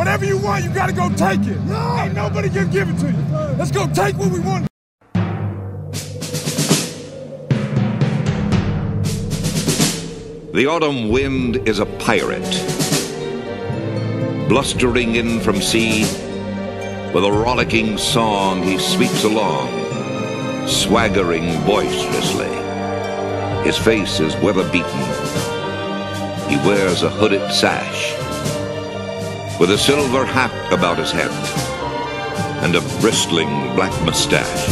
Whatever you want, you gotta go take it. No. Ain't nobody can give it to you. Let's go take what we want. The autumn wind is a pirate, blustering in from sea. With a rollicking song, he sweeps along, swaggering boisterously. His face is weather beaten. He wears a hooded sash with a silver hat about his head and a bristling black mustache.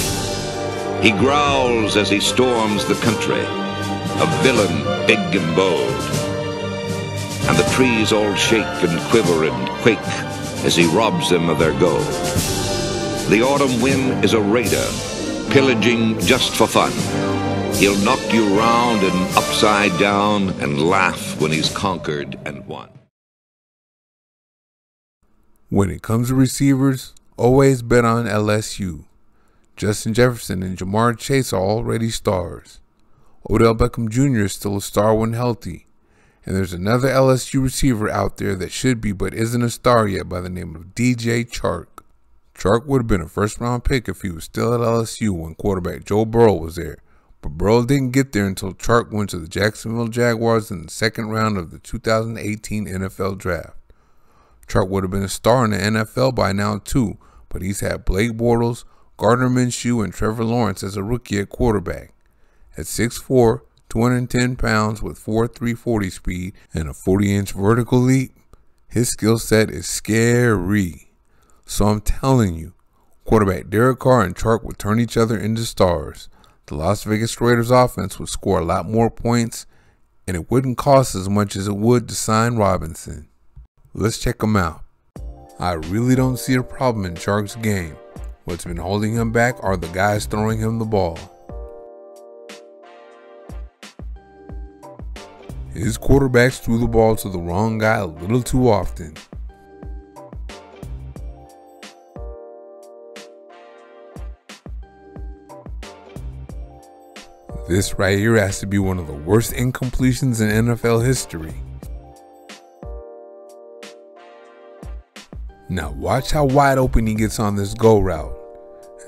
He growls as he storms the country, a villain big and bold. And the trees all shake and quiver and quake as he robs them of their gold. The autumn wind is a raider, pillaging just for fun. He'll knock you round and upside down and laugh when he's conquered and won. When it comes to receivers, always bet on LSU. Justin Jefferson and Ja'Marr Chase are already stars. Odell Beckham Jr. is still a star when healthy. And there's another LSU receiver out there that should be but isn't a star yet by the name of DJ Chark. Chark would have been a first round pick if he was still at LSU when quarterback Joe Burrow was there. But Burrow didn't get there until Chark went to the Jacksonville Jaguars in the second round of the 2018 NFL Draft. Chark would have been a star in the NFL by now too, but he's had Blake Bortles, Gardner Minshew, and Trevor Lawrence as a rookie at quarterback. At 6'4", 210 pounds with 4.340 speed and a 40 inch vertical leap, his skill set is scary. So I'm telling you, quarterback Derek Carr and Chark would turn each other into stars. The Las Vegas Raiders offense would score a lot more points, and it wouldn't cost as much as it would to sign Robinson. Let's check him out. I really don't see a problem in Chark's game. What's been holding him back are the guys throwing him the ball. His quarterbacks threw the ball to the wrong guy a little too often. This right here has to be one of the worst incompletions in NFL history. Now watch how wide open he gets on this go route.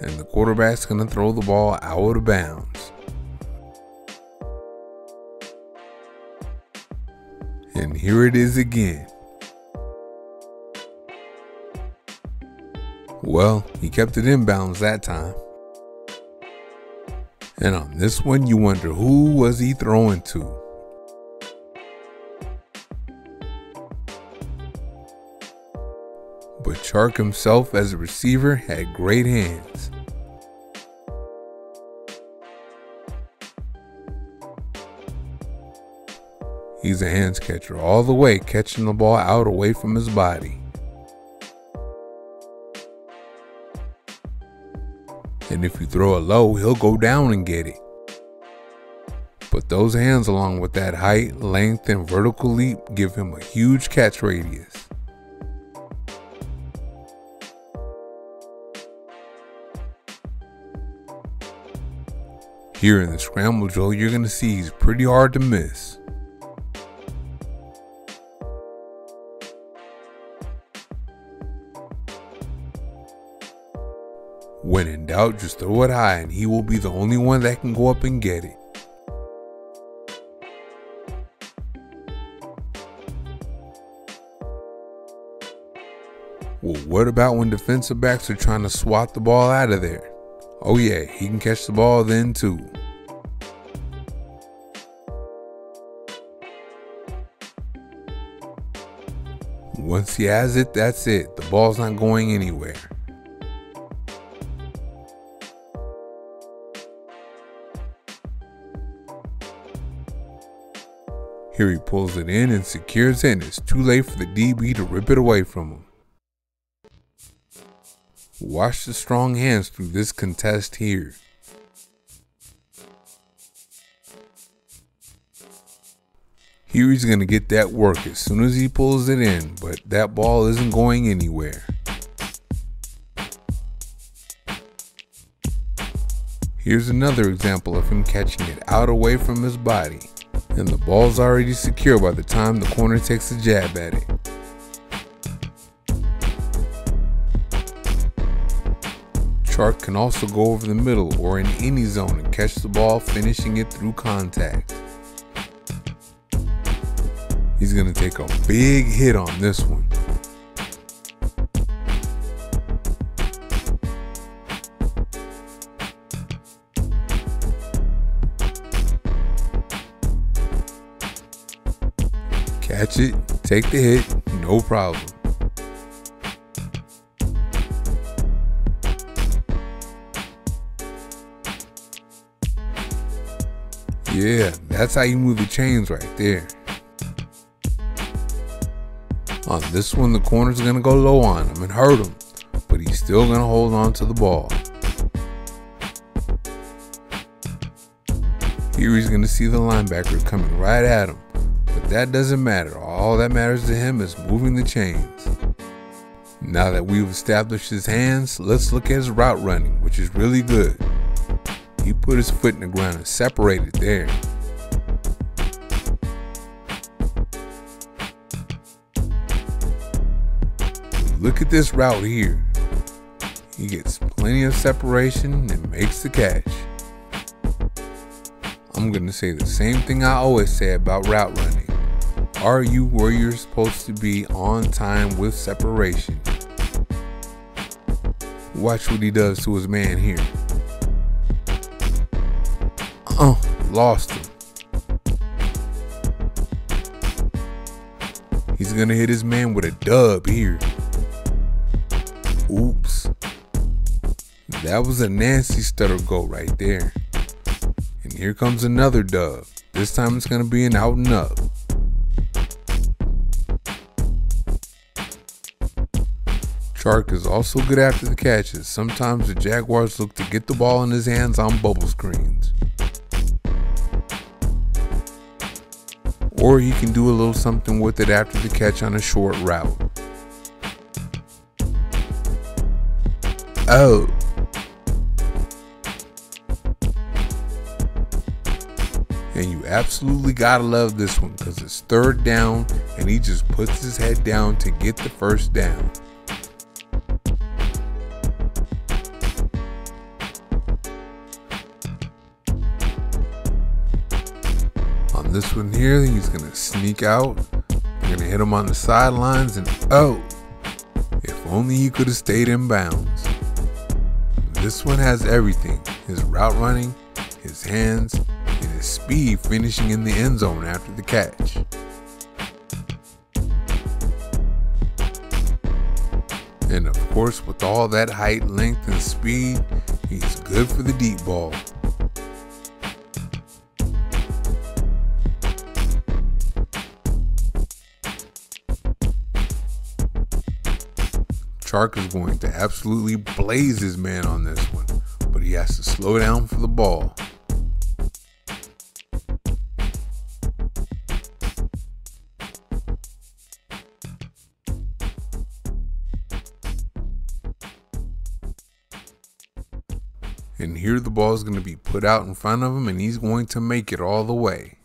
And the quarterback's going to throw the ball out of bounds. And here it is again. Well, he kept it in bounds that time. And on this one, you wonder who was he throwing to? Chark himself as a receiver had great hands. He's a hands catcher all the way, catching the ball out away from his body. And if you throw it low, he'll go down and get it. But those hands, along with that height, length, and vertical leap, give him a huge catch radius. Here in the scramble drill, you're going to see he's pretty hard to miss. When in doubt, just throw it high and he will be the only one that can go up and get it. Well, what about when defensive backs are trying to swat the ball out of there? Oh yeah, he can catch the ball then too. Once he has it, that's it. The ball's not going anywhere. Here he pulls it in and secures it and it's too late for the DB to rip it away from him. Watch the strong hands through this contest here. Here he's going to get that work as soon as he pulls it in, but that ball isn't going anywhere. Here's another example of him catching it out away from his body and the ball's already secure by the time the corner takes a jab at it. Can also go over the middle or in any zone and catch the ball, finishing it through contact. He's going to take a big hit on this one. Catch it, take the hit, no problem. Yeah, that's how you move the chains right there. On this one, the corner's gonna go low on him and hurt him, but he's still gonna hold on to the ball. Here he's gonna see the linebacker coming right at him, but that doesn't matter. All that matters to him is moving the chains. Now that we've established his hands, let's look at his route running, which is really good. He put his foot in the ground and separated there. Look at this route here. He gets plenty of separation and makes the catch. I'm going to say the same thing I always say about route running. Are you where you're supposed to be on time with separation? Watch what he does to his man here. Oh, lost him. He's gonna hit his man with a dub here. Oops. That was a nasty stutter go right there. And here comes another dub. This time it's gonna be an out and up. Chark is also good after the catches. Sometimes the Jaguars look to get the ball in his hands on bubble screens. Or he can do a little something with it after the catch on a short route. Oh. And you absolutely gotta love this one because it's third down and he just puts his head down to get the first down. This one here, he's gonna sneak out. Gonna hit him on the sidelines and oh, if only he could have stayed in bounds. This one has everything his route running, his hands, and his speed finishing in the end zone after the catch. And of course, with all that height, length, and speed, he's good for the deep ball. Chark is going to absolutely blaze his man on this one, but he has to slow down for the ball. And here the ball is going to be put out in front of him, and he's going to make it all the way.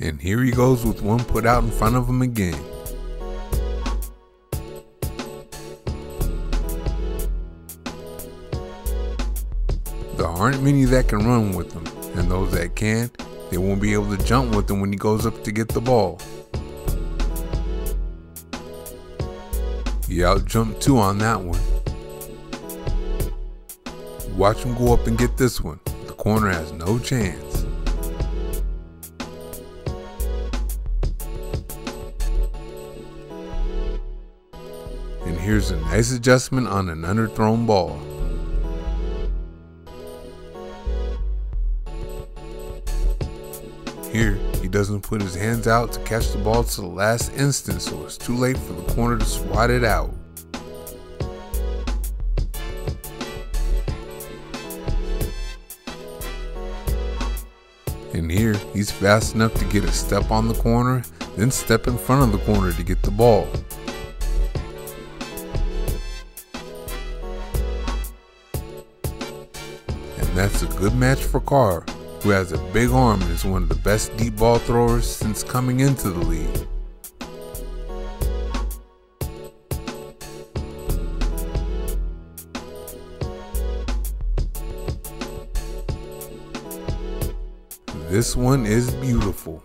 And here he goes with one put out in front of him again. There aren't many that can run with him, and those that can, they won't be able to jump with him when he goes up to get the ball. He out jumped two on that one. Watch him go up and get this one. The corner has no chance. Here's a nice adjustment on an underthrown ball. Here, he doesn't put his hands out to catch the ball to the last instant, so it's too late for the corner to swat it out. And here, he's fast enough to get a step on the corner, then step in front of the corner to get the ball. That's a good match for Carr. who has a big arm and is one of the best deep ball throwers since coming into the league. This one is beautiful.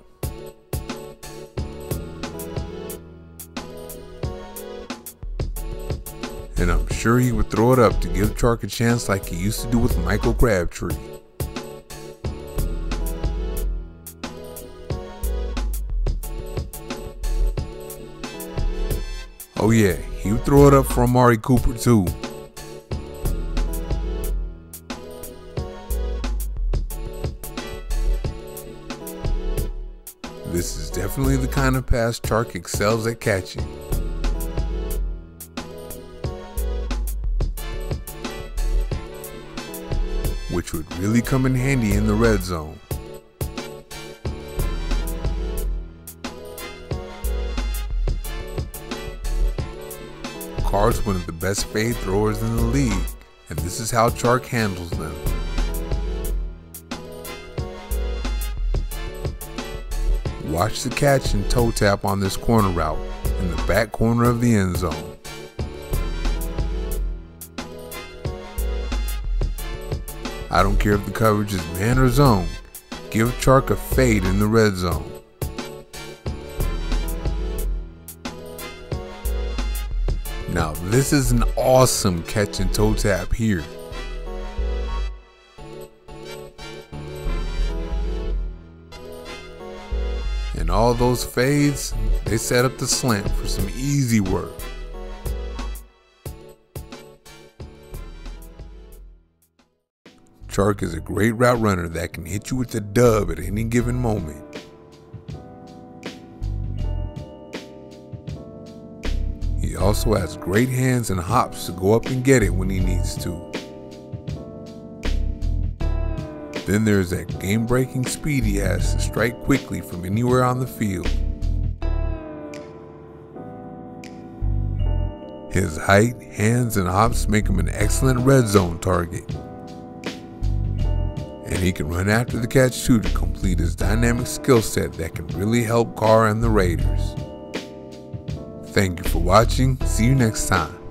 Sure he would throw it up to give Chark a chance like he used to do with Michael Crabtree. Oh yeah, he would throw it up for Amari Cooper too. This is definitely the kind of pass Chark excels at catching. Which would really come in handy in the red zone. Carr's one of the best fade throwers in the league, and this is how Chark handles them. Watch the catch and toe tap on this corner route in the back corner of the end zone. I don't care if the coverage is man or zone, give Chark a fade in the red zone. Now this is an awesome catch and toe tap here. And all those fades, they set up the slant for some easy work. Chark is a great route runner that can hit you with a dub at any given moment. He also has great hands and hops to go up and get it when he needs to. Then there's that game breaking speed he has to strike quickly from anywhere on the field. His height, hands, and hops make him an excellent red zone target. He can run after the catch too to complete his dynamic skill set that can really help Carr and the Raiders. Thank you for watching. See you next time.